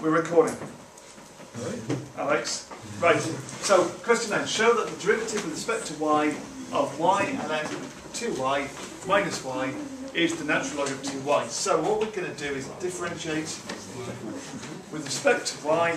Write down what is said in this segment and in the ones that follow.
We're recording. Right. Alex? Right, so question nine. Show that the derivative with respect to y of y and then 2y minus y is the natural log of 2y. So what we're going to do is differentiate with respect to y.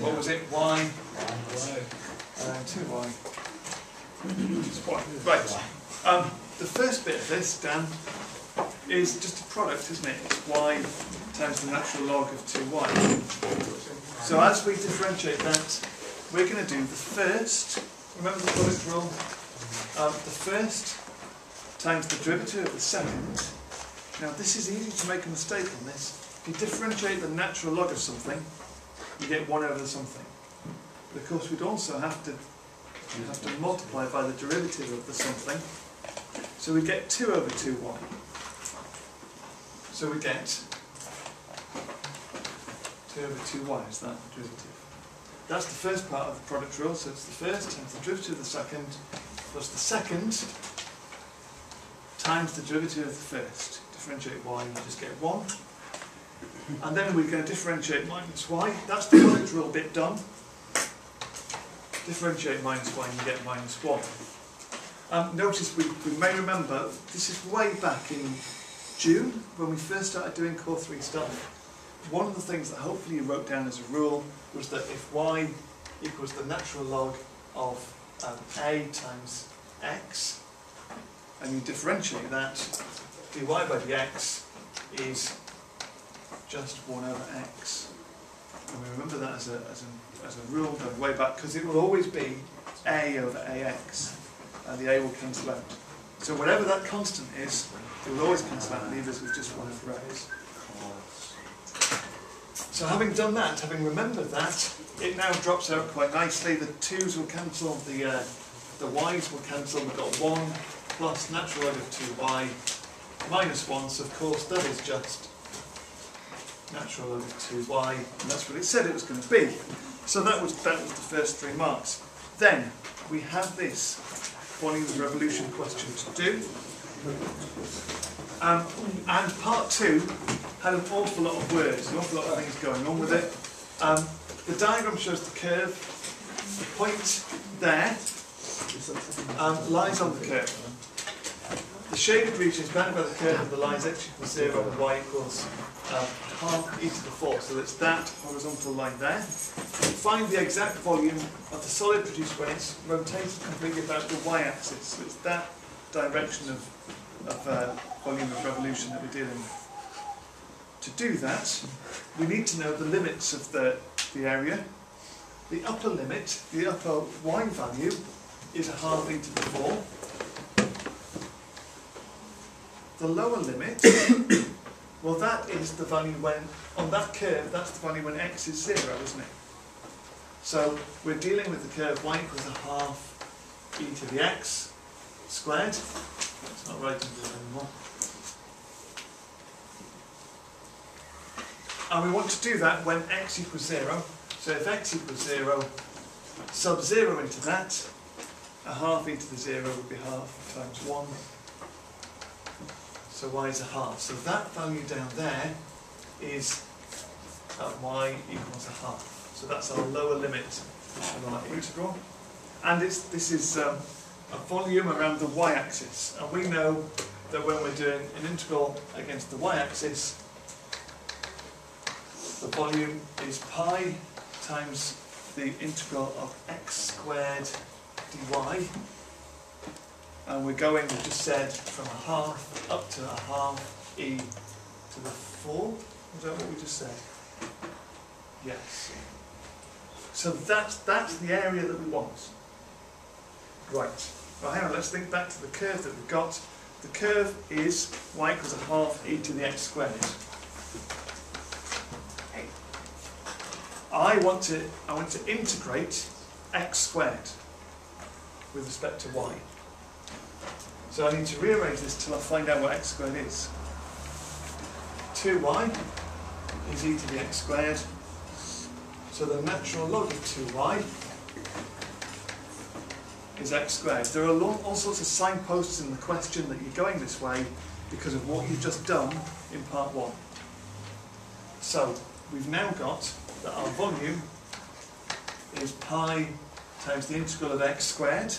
What was it? y and 2y. Just y. Right. Um, the first bit of this, Dan, is just a product, isn't it? It's y times the natural log of 2y. So as we differentiate that, we're going to do the first, remember the product rule? Um, the first times the derivative of the second. Now this is easy to make a mistake on this. If you differentiate the natural log of something, you get 1 over something. But of course we'd also have to, have to multiply by the derivative of the something. So we get 2 over 2y. So we get 2 over 2y is that derivative. That's the first part of the product rule, so it's the first times the derivative of the second plus the second times the derivative of the first. Differentiate y and you just get 1. And then we're going to differentiate minus y. That's the product rule bit done. Differentiate minus y and you get minus 1. Um, notice we, we may remember, this is way back in June, when we first started doing Core 3 stuff, one of the things that hopefully you wrote down as a rule was that if y equals the natural log of um, a times x, and you differentiate that, dy by dx is just 1 over x. And we remember that as a, as a, as a rule done way back, because it will always be a over ax, and the a will cancel out. So whatever that constant is, it will always cancel out and leave us with just 1 over x. So having done that, having remembered that, it now drops out quite nicely. The 2's will cancel, the, uh, the y's will cancel. We've got 1 plus natural log of 2y minus 1. So of course that is just natural log of 2y. And that's what it said it was going to be. So that was, that was the first three marks. Then we have this of revolution question to do. Um, and part two had an awful lot of words, an awful lot of things going on with it. Um, the diagram shows the curve. The point there um, lies on the curve. The shaded region is bounded by the curve of the lines x equals 0 and y equals um, half e to the 4. So it's that horizontal line there. Find the exact volume of the solid produced when it's rotated completely about the y-axis. So it's that direction of, of uh, volume of revolution that we're dealing with. To do that, we need to know the limits of the, the area. The upper limit, the upper y value, is a half e to the 4. The lower limit, well that is the value when, on that curve, that's the value when x is 0, isn't it? So we're dealing with the curve y equals a half e to the x squared. It's not it anymore. And we want to do that when x equals 0. So if x equals 0, sub 0 into that, a half e to the 0 would be half times 1. So y is a half. So that value down there is uh, y equals a half. So that's our lower limit of our integral. And it's, this is um, a volume around the y-axis. And we know that when we're doing an integral against the y-axis, the volume is pi times the integral of x squared dy. And we're going, we just said, from a half up to a half e to the 4. Is that what we just said? Yes. So that's, that's the area that we want. Right. Well, hang on, let's think back to the curve that we've got. The curve is y equals a half e to the x squared. I want to I want to integrate x squared with respect to y. So I need to rearrange this till I find out what x squared is. 2y is e to the x squared. So the natural log of 2y is x squared. There are all sorts of signposts in the question that you're going this way because of what you've just done in part one. So we've now got that our volume is pi times the integral of x squared,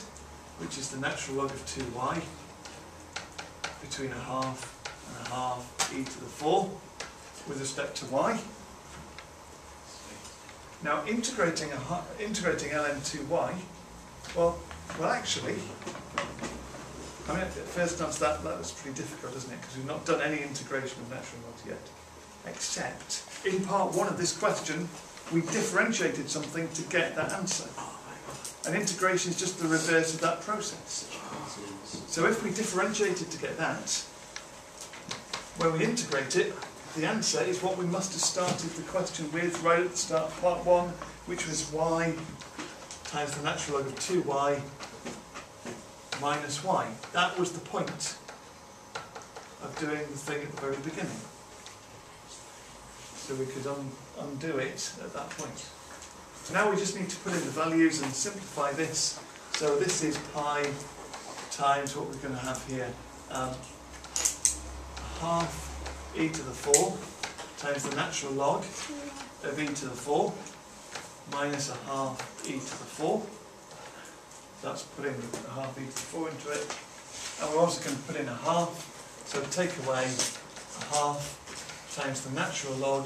which is the natural log of 2y, between a half and a half e to the 4 with respect to y. Now integrating a integrating ln2y, well, well actually, I mean at first glance that, that was pretty difficult, isn't it? Because we've not done any integration of natural logs yet. Except, in part one of this question, we differentiated something to get that answer. And integration is just the reverse of that process. So if we differentiated to get that, when we integrate it, the answer is what we must have started the question with right at the start of part one, which was y times the natural log of 2y minus y. That was the point of doing the thing at the very beginning. So we could un undo it at that point. Now we just need to put in the values and simplify this. So this is pi times what we're going to have here. Um, half e to the 4 times the natural log of e to the 4 minus a half e to the 4. That's putting a half e to the 4 into it. And we're also going to put in a half. So take away a half times the natural log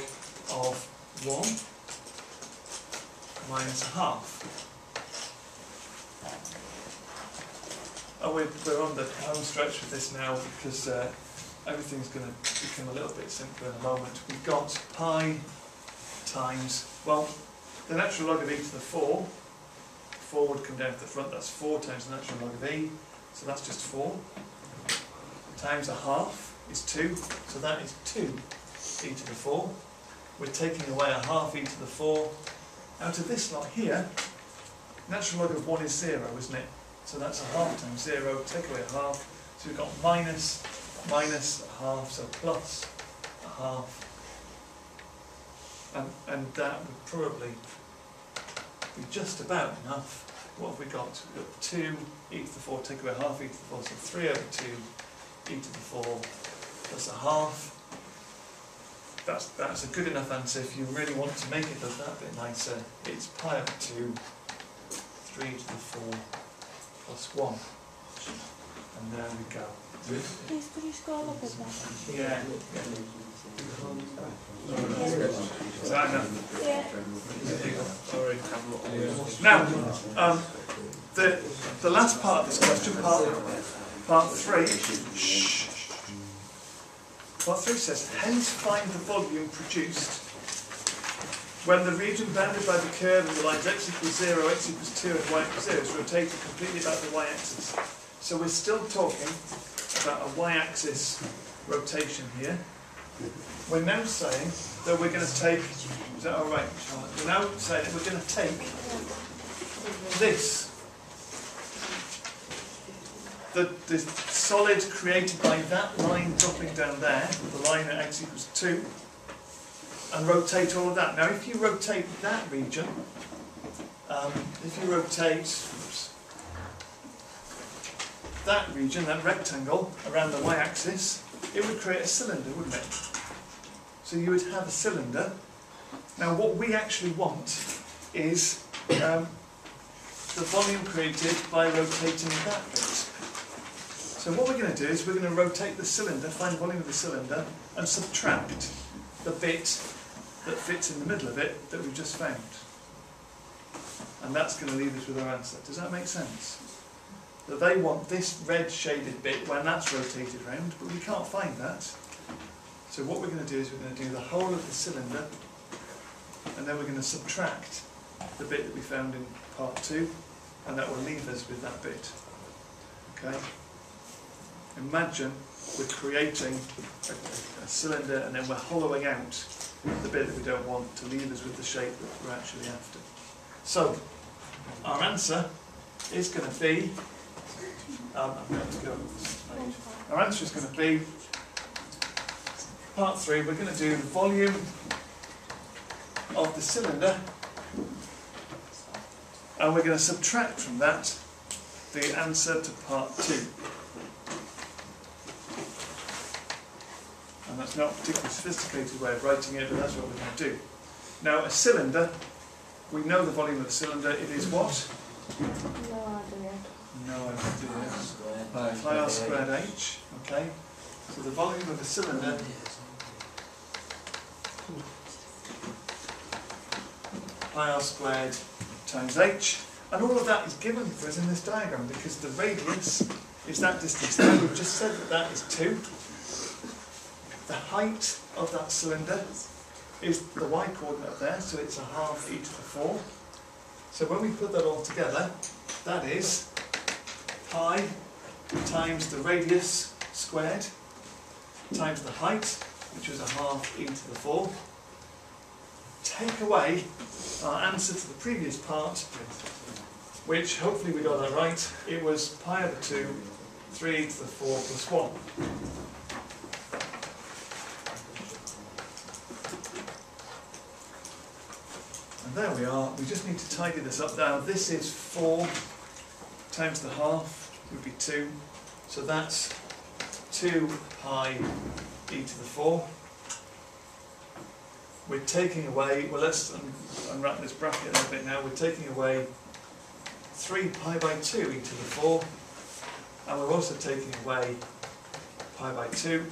of 1 minus a half. Oh, we're, we're on the home stretch with this now because uh, everything's going to become a little bit simpler in a moment. We've got pi times, well, the natural log of e to the 4. 4 would come down to the front, that's 4 times the natural log of e, so that's just 4. Times a half is 2, so that is 2 e to the 4. We're taking away a half e to the 4. Out of this lot here, natural log of 1 is 0, isn't it? So that's a half times 0, take away a half. So we've got minus, minus a half, so plus a half. And, and that would probably be just about enough. What have we got? We've got 2 e to the 4, take away half e to the 4, so 3 over 2 e to the 4 plus a half. That's, that's a good enough answer if you really want to make it look that bit nicer. It's pi over 2, 3 to the 4 plus 1. And there we go. Please, could you scroll up a bit? Yeah. Now, um, the, the last part of this question, part, part three, shh, part three says, hence find the volume produced when the region bounded by the curve and the lines x equals 0, x equals 2 and y equals 0 is rotated completely about the y-axis. So we're still talking about a y-axis rotation here. We're now saying that we're going to take, is that all right, Charlotte? We're now saying that we're going to take this, the, the solid created by that line dropping down there, the line at x equals 2, and rotate all of that. Now, if you rotate that region, um, if you rotate oops, that region, that rectangle, around the y-axis, it would create a cylinder, wouldn't it? So you would have a cylinder. Now, what we actually want is um, the volume created by rotating that. So what we're going to do is we're going to rotate the cylinder, find the volume of the cylinder, and subtract the bit that fits in the middle of it that we've just found. And that's going to leave us with our answer. Does that make sense? That they want this red shaded bit when that's rotated round, but we can't find that. So what we're going to do is we're going to do the whole of the cylinder, and then we're going to subtract the bit that we found in part two, and that will leave us with that bit. Okay? Imagine we're creating a, a cylinder and then we're hollowing out the bit that we don't want to leave us with the shape that we're actually after. So, our answer is going to be, um, I'm going to go. Our answer is going to be, part three, we're going to do the volume of the cylinder, and we're going to subtract from that the answer to part two. That's not a particularly sophisticated way of writing it, but that's what we're going to do. Now, a cylinder, we know the volume of the cylinder, it is what? No idea. No idea. Pi r squared h, okay? So the volume of a cylinder pi r squared times h, and all of that is given for us in this diagram because the radius is that distance. Now we've just said that that is 2. The height of that cylinder is the y coordinate there, so it's a half e to the 4. So when we put that all together, that is pi times the radius squared times the height, which was a half e to the 4. Take away our answer to the previous part, which hopefully we got that right. It was pi over 2, 3 to the 4 plus 1. And there we are. We just need to tidy this up now. This is 4 times the half would be 2. So that's 2 pi e to the 4. We're taking away, well let's un unwrap this bracket a bit now. We're taking away 3 pi by 2 e to the 4. And we're also taking away pi by 2.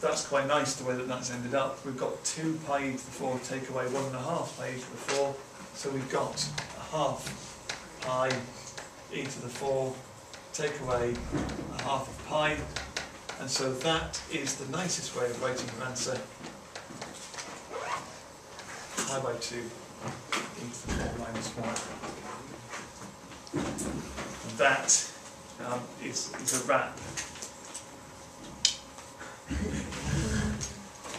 That's quite nice the way that that's ended up. We've got 2 pi e to the 4 take away 1.5 pi e to the 4. So we've got a half pi e to the 4 take away a half of pi. And so that is the nicest way of writing your answer. Pi by 2 e to the 4 minus 1. And that um, is, is a wrap.